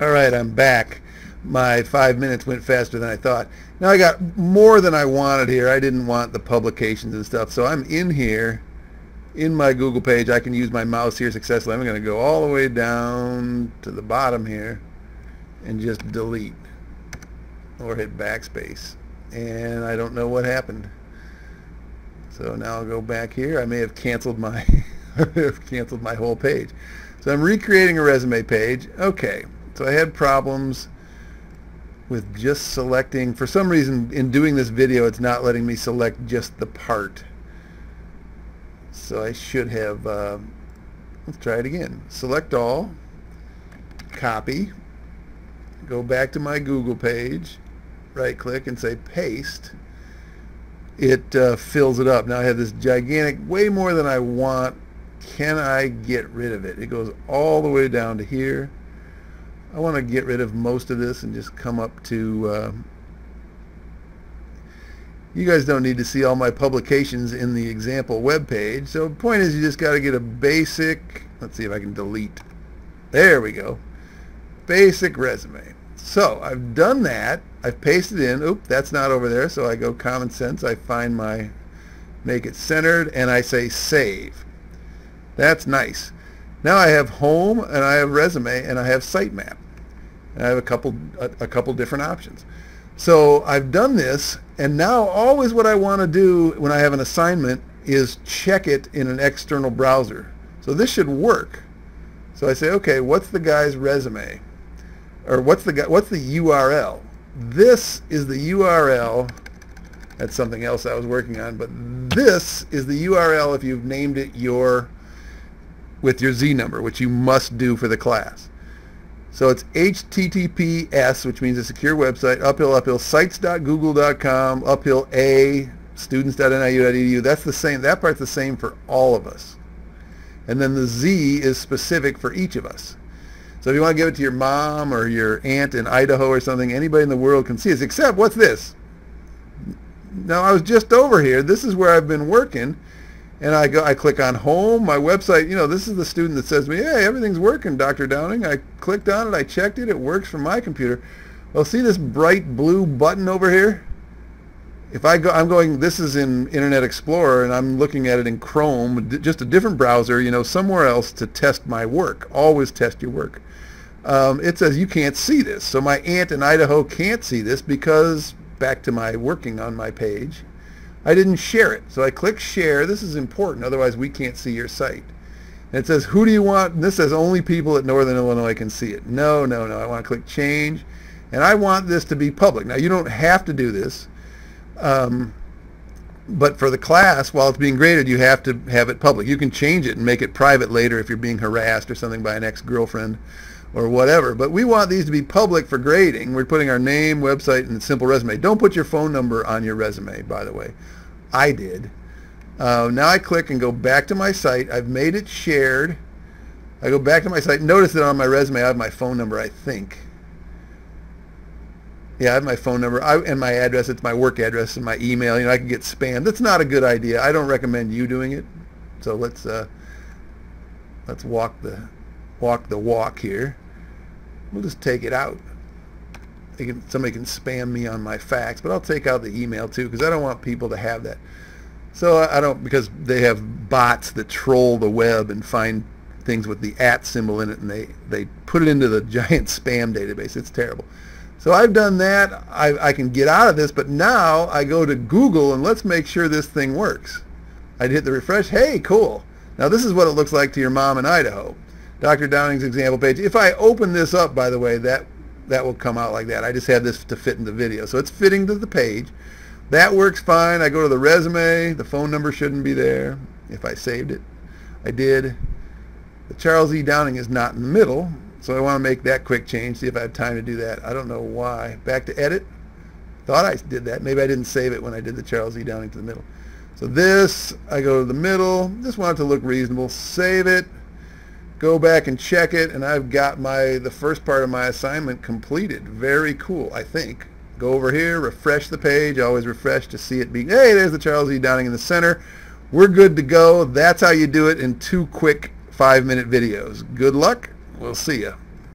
All right, I'm back. My five minutes went faster than I thought. Now I got more than I wanted here. I didn't want the publications and stuff. So I'm in here, in my Google page. I can use my mouse here successfully. I'm going to go all the way down to the bottom here and just delete or hit backspace. And I don't know what happened. So now I'll go back here. I may have canceled my canceled my whole page. So I'm recreating a resume page. Okay. So I had problems with just selecting, for some reason in doing this video it's not letting me select just the part. So I should have, uh, let's try it again. Select all, copy, go back to my Google page, right click and say paste. It uh, fills it up. Now I have this gigantic, way more than I want. Can I get rid of it? It goes all the way down to here I want to get rid of most of this and just come up to uh, you guys don't need to see all my publications in the example web page so the point is you just got to get a basic let's see if I can delete. There we go. Basic resume. So I've done that. I've pasted in. Oop that's not over there. So I go common sense. I find my make it centered and I say save. That's nice now I have home and I have resume and I have sitemap. And I have a couple a, a couple different options. So I've done this and now always what I want to do when I have an assignment is check it in an external browser. So this should work. So I say, okay, what's the guy's resume? Or what's the guy, what's the URL? This is the URL. That's something else I was working on, but this is the URL if you've named it your with your Z number, which you must do for the class. So it's HTTPS, which means a secure website, uphill, uphill, sites.google.com, uphill A, students.niu.edu. That's the same. That part's the same for all of us. And then the Z is specific for each of us. So if you want to give it to your mom or your aunt in Idaho or something, anybody in the world can see it. Except, what's this? Now, I was just over here. This is where I've been working and I go, I click on home, my website, you know, this is the student that says to me, hey, everything's working, Dr. Downing. I clicked on it, I checked it, it works for my computer. Well, see this bright blue button over here? If I go, I'm going, this is in Internet Explorer, and I'm looking at it in Chrome, just a different browser, you know, somewhere else to test my work. Always test your work. Um, it says you can't see this. So my aunt in Idaho can't see this because, back to my working on my page, I didn't share it. So I click share. This is important. Otherwise, we can't see your site. And it says, who do you want? And this says only people at Northern Illinois can see it. No, no, no. I want to click change. And I want this to be public. Now, you don't have to do this. Um, but for the class, while it's being graded, you have to have it public. You can change it and make it private later if you're being harassed or something by an ex-girlfriend or whatever. But we want these to be public for grading. We're putting our name, website, and simple resume. Don't put your phone number on your resume, by the way. I did. Uh, now I click and go back to my site. I've made it shared. I go back to my site. Notice that on my resume I have my phone number, I think. Yeah, I have my phone number I, and my address. It's my work address and my email. You know, I can get spam. That's not a good idea. I don't recommend you doing it. So let's uh, let's walk the walk the walk here. We'll just take it out. Can, somebody can spam me on my fax, but I'll take out the email too because I don't want people to have that. So I don't because they have bots that troll the web and find things with the at symbol in it and they, they put it into the giant spam database. It's terrible. So I've done that. I, I can get out of this, but now I go to Google and let's make sure this thing works. I'd hit the refresh. Hey, cool. Now this is what it looks like to your mom in Idaho. Dr. Downing's example page. If I open this up, by the way, that that will come out like that. I just had this to fit in the video. So it's fitting to the page. That works fine. I go to the resume. The phone number shouldn't be there if I saved it. I did. The Charles E. Downing is not in the middle, so I want to make that quick change, see if I have time to do that. I don't know why. Back to edit. Thought I did that. Maybe I didn't save it when I did the Charles E. Downing to the middle. So this, I go to the middle. Just want it to look reasonable. Save it go back and check it and I've got my the first part of my assignment completed. Very cool I think. Go over here refresh the page always refresh to see it be hey there's the Charles E. Downing in the center. We're good to go. That's how you do it in two quick five minute videos. Good luck. We'll see you